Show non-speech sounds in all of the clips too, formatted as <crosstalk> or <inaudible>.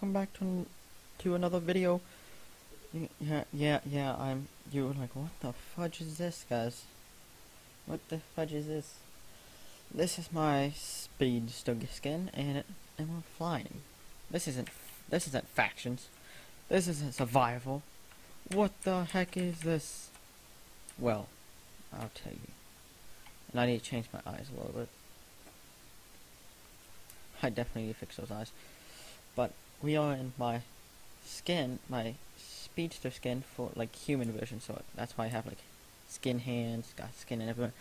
welcome back to to another video. Yeah, yeah, yeah. I'm. You were like, what the fudge is this, guys? What the fudge is this? This is my speedster skin, and it, and we're flying. This isn't. This isn't factions. This isn't survival. What the heck is this? Well, I'll tell you. And I need to change my eyes a little bit. I definitely need to fix those eyes. But we are in my skin, my speedster skin for like human version, so that's why I have like skin hands, got skin and everywhere.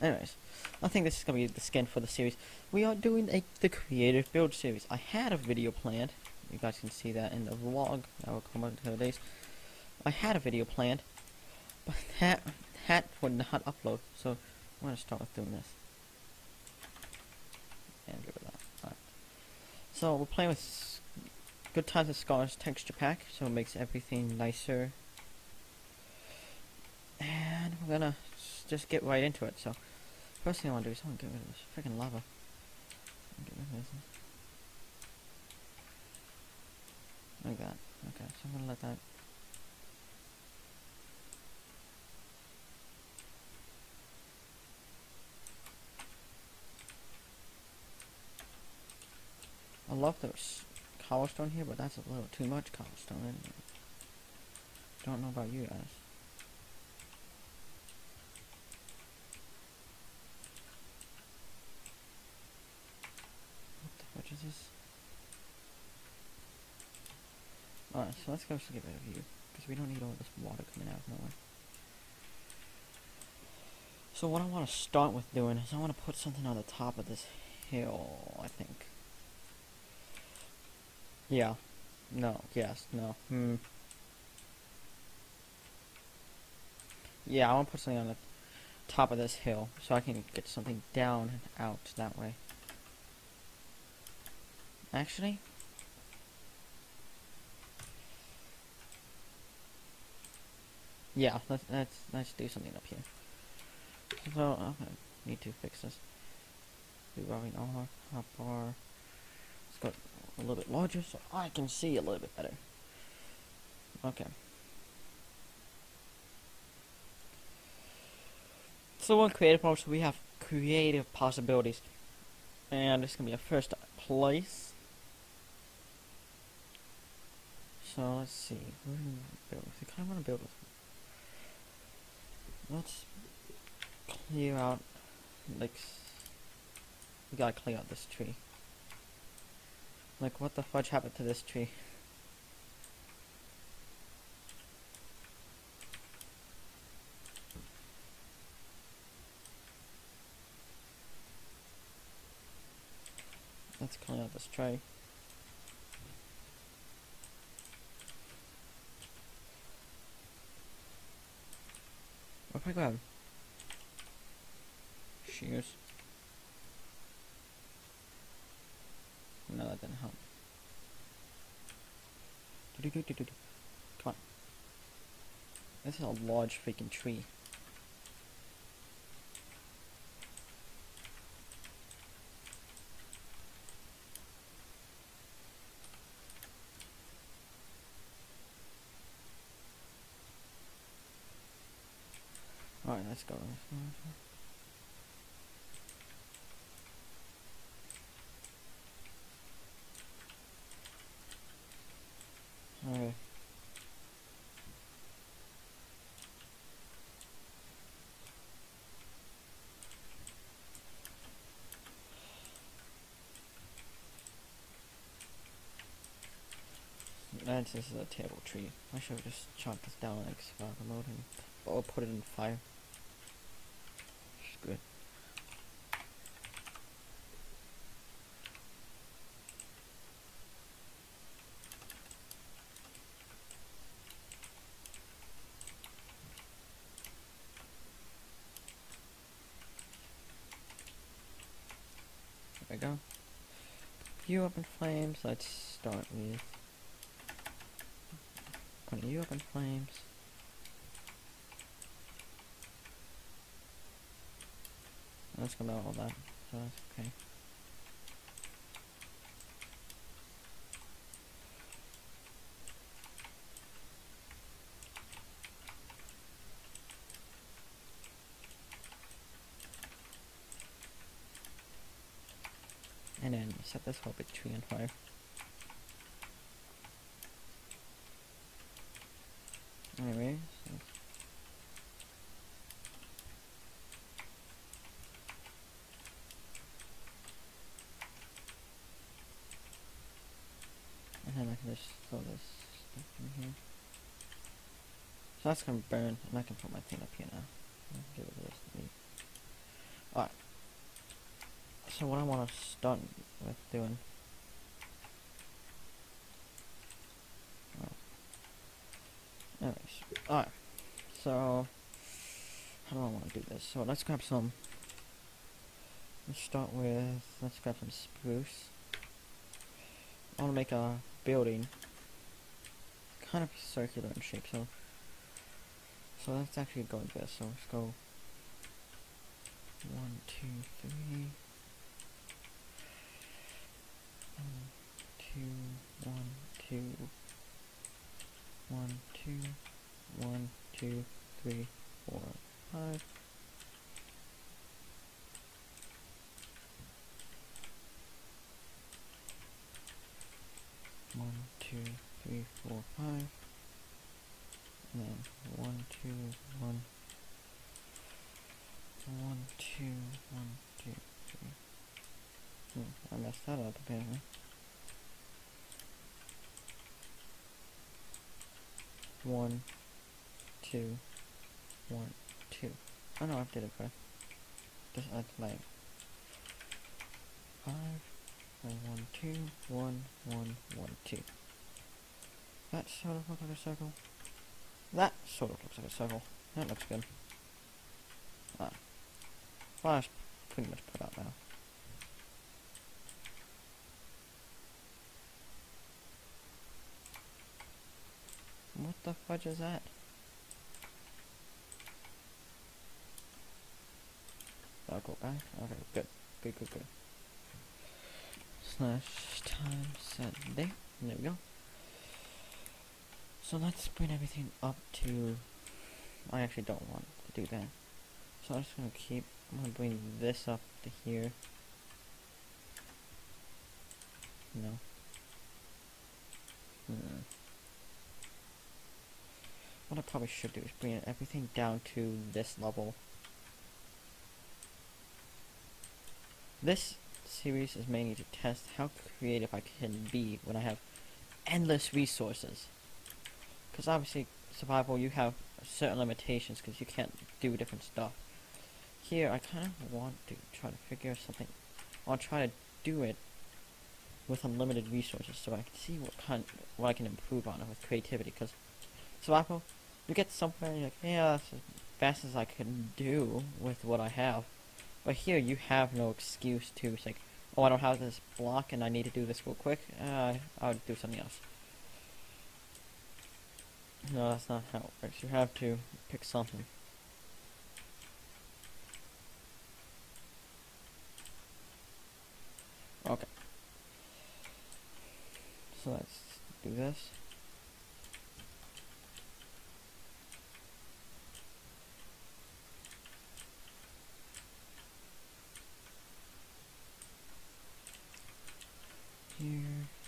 Anyways, I think this is gonna be the skin for the series. We are doing a the creative build series. I had a video planned. You guys can see that in the vlog that will come out in a days. I had a video planned, but <laughs> that that would not upload. So I'm gonna start with doing this. And it that. Alright. So we're playing with Good Times with Scars texture pack, so it makes everything nicer. And we're gonna just get right into it. So first thing I want to do is I want to get rid of this freaking lava. Get rid of this. Like that. Okay, so I'm gonna let that. I love those cobblestone here, but that's a little too much cobblestone. Anyway. Don't know about you guys. What the fudge is this? Alright, so let's go just get rid of you. Because we don't need all this water coming out of nowhere. So what I want to start with doing is I want to put something on the top of this hill, I think. Yeah. No. Yes. No. Hmm. Yeah, I want to put something on the top of this hill so I can get something down and out that way. Actually, yeah, let's let's let's do something up here. So okay, need to fix this. Revolving armor, hot bar. A little bit larger so I can see a little bit better. Okay. So on creative mode, so we have creative possibilities. And this is gonna be a first place. So let's see. Where do we build? I kind of want to build with. Let's clear out. Like, we gotta clear out this tree. Like, what the fudge happened to this tree? Let's clean out this tree. What if I grab? Shears. No, that didn't Come on. This is a large freaking tree. Alright, let's go. Okay. That's this is a terrible tree. I should have just chopped this down like survival mode and or put it in fire. It's good. There we go. You up in flames. Let's start with Putting you up in flames. Let's go about all that, so that's okay. And then set this whole big tree on fire. Anyway, so and then I can just throw this stuff in here. So that's gonna burn, and I can put my thing up here now. Get rid of this. Alright. So what I want to start with doing. Oh. Anyways, alright. So how do I want to do this? So let's grab some. Let's start with. Let's grab some spruce. I want to make a building kind of circular in shape. So so let's actually go with this. So let's go one, two, three. One, two, one, two, one, two, one, two, three, four, five. One, two, three, four, five. And then one, two, one, one, two, one, two, three. Hmm, I messed that up apparently. One, two, one, two. Oh no, I did it correct. Just add like five, and one, two, one, one, one, two. That sort of looks like a circle. That sort of looks like a circle. That looks good. Ah. Well, that's pretty much put out now. What the fudge is that? Go back. Okay, good. Good, good, good. Slash time set there. There we go. So let's bring everything up to... I actually don't want to do that. So I'm just gonna keep... I'm gonna bring this up to here. No. Hmm. What I probably should do is bring everything down to this level. This series is mainly to test how creative I can be when I have endless resources. Because obviously, survival, you have certain limitations because you can't do different stuff. Here, I kind of want to try to figure something. I'll try to do it with unlimited resources so I can see what kind, what I can improve on with creativity. Because survival, you get somewhere and you're like, yeah, that's as fast as I can do with what I have. But here, you have no excuse to say, oh, I don't have this block and I need to do this real quick. Uh, I'll do something else. No, that's not how it works. You have to pick something. Okay. So let's do this. Here,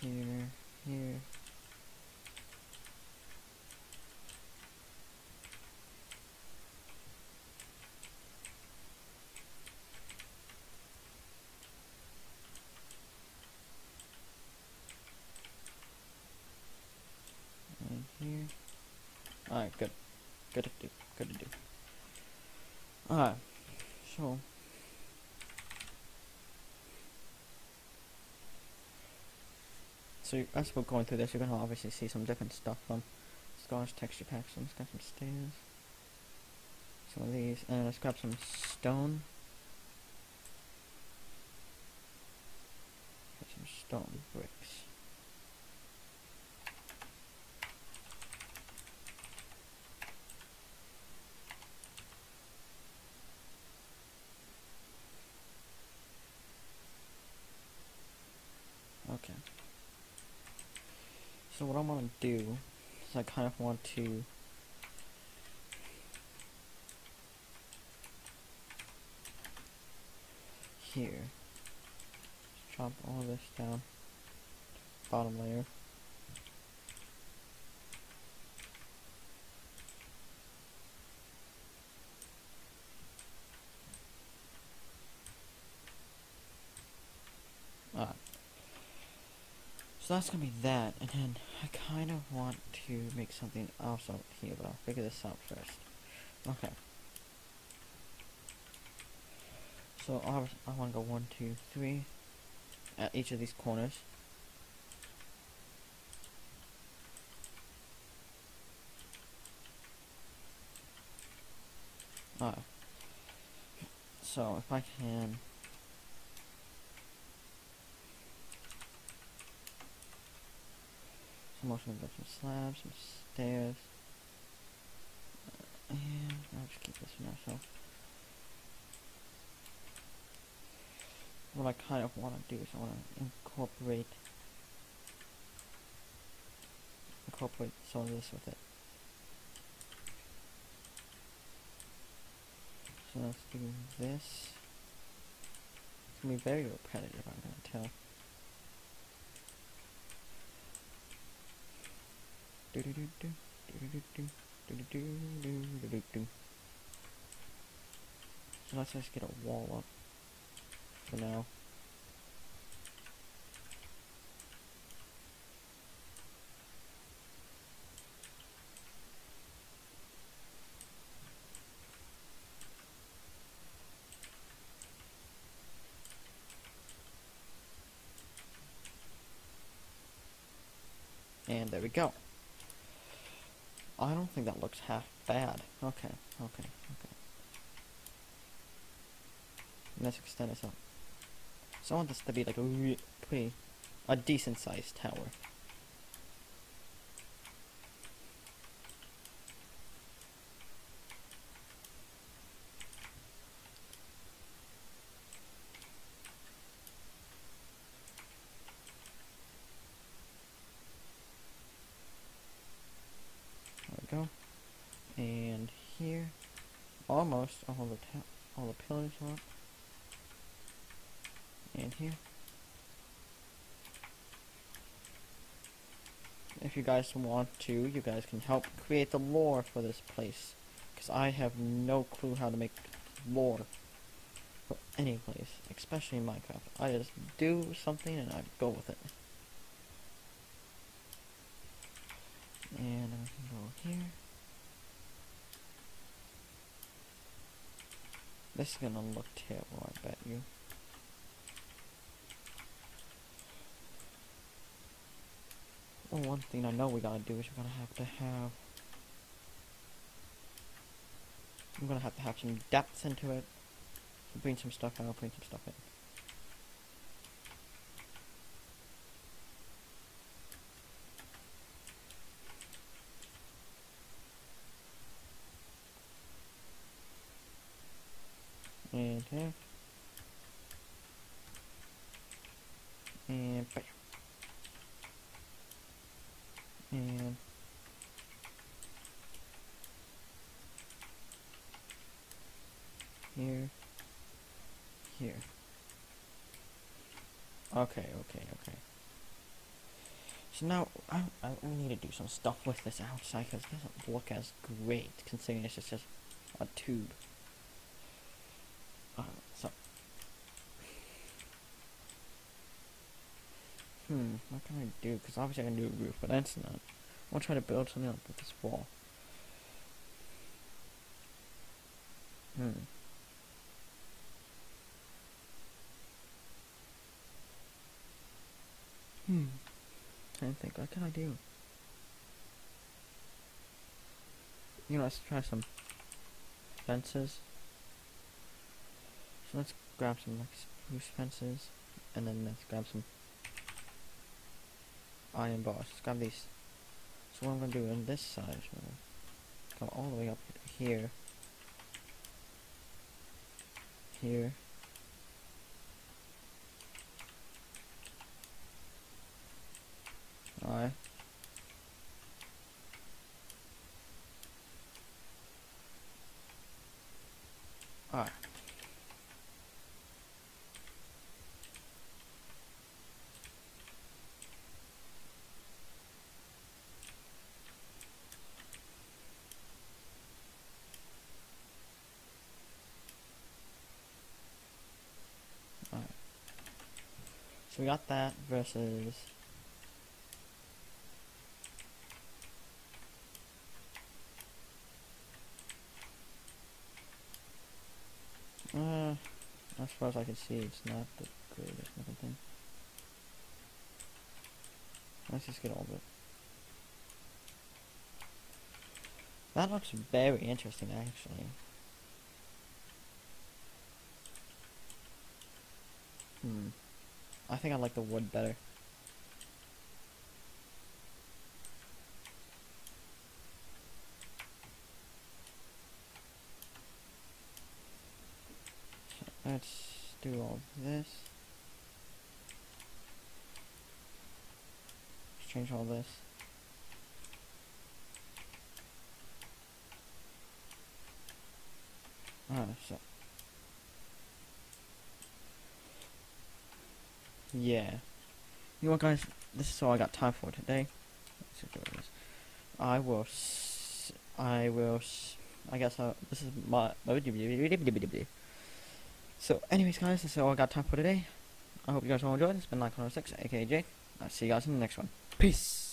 here, here. And here. Alright, good. Good to do. Good to do. Alright. So. So as we're going through this, you're gonna obviously see some different stuff from Scars texture packs. Let's grab some stairs. Some of these, and let's grab some stone. Get some stone bricks. Okay. So what I want to do is I kind of want to here. Chop all this down. Bottom layer. Alright. So that's gonna be that, and then I kind of want to make something else out here, but I'll figure this out first. Okay. So I, I want to go one, two, three at each of these corners. Alright. So if I can some motion got some slabs, some stairs. Uh, and I'll just keep this for now, so what I kind of want to do is I want to incorporate incorporate some of this with it. So let's do this. It's gonna be very repetitive, I'm gonna tell. So let's just get a wall up for now. And there we go. I don't think that looks half bad. Okay, okay, okay. Let's extend this up. So I want this to be like a pretty, a decent sized tower. There we go. And here, almost all the pillars up. And here. If you guys want to, you guys can help create the lore for this place. Because I have no clue how to make lore for any place, especially in Minecraft. I just do something and I go with it. And I can go here. This is gonna look terrible, oh, I bet you. Well, one thing I know we gotta do is we're gonna have to have... I'm gonna have to have some depth into it. Bring some stuff out, bring some stuff in. Here. And bam. And here. Here. Okay, okay, okay. So now, I, I we need to do some stuff with this outside because it doesn't look as great considering it's just a tube. Uh, so. Hmm, what can I do? Because obviously I can do a roof, but that's not. I want to try to build something up with this wall. Hmm. Hmm. Trying to think, what can I do? You know, let's try some fences. So let's grab some like spruce fences, and then let's grab some iron bars. Let's grab these. So what I'm gonna do on this side go all the way up here, here. Alright. Alright. We got that versus. Uh, as far as I can see, it's not the greatest looking thing. Let's just get all of it. That looks very interesting, actually. Hmm. I think I like the wood better. <laughs> Let's do all this. Let's change all this. Ah, so Yeah. You know what, guys? This is all I got time for today. I will. I will. I guess uh, this is my. <laughs> So, anyways, guys, this is all I got time for today. I hope you guys all enjoyed. It's been like 106, aka Jake. I'll see you guys in the next one. Peace.